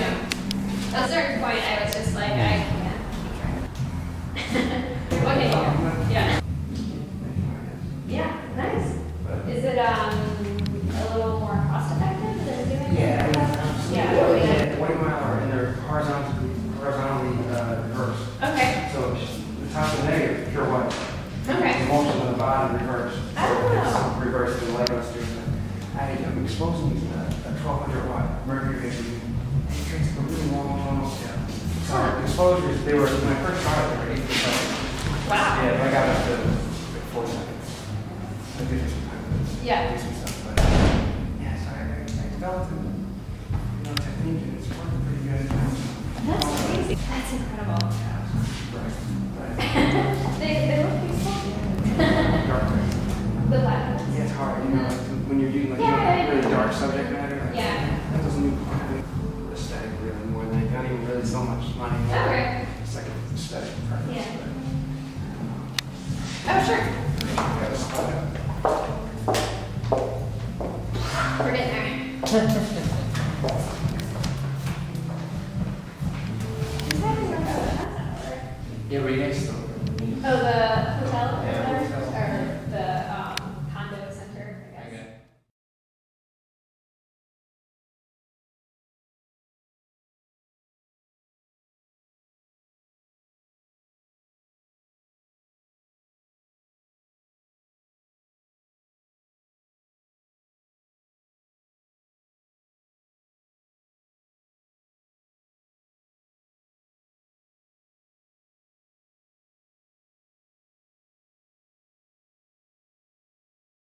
know, at a certain point, I was just like, I can't keep track. okay, yeah. Yeah, nice. Is it um, a little more cost effective than doing yeah, it? Absolutely. Yeah, absolutely. Yeah, 20 mile hour, and they're horizontally, horizontally uh, reversed. Okay. So the top and negative, sure what? Okay. The motion on the bottom reversed. Oh. So it's reversed to the light I am exposing uh, a, a 1200 watt mercury vapor. It creates a really long, long scale. So Huh. exposures, they were, when I first tried it, they were eight percent. Wow. Yeah, but I got up to like four seconds. I did some time. but Yeah. do some stuff, but, yeah, so I, I I developed a, you know, technique and it's working pretty good. That's crazy. That's incredible. Right, right. They, they look pretty cool. Dark, right. The black ones. Yeah, it's hard, you know, like, when you're doing like, you Yeah, know, really dark subject matter. But, Oh, sure. yeah, gotta spot it. We're getting there. Is that in the- that's not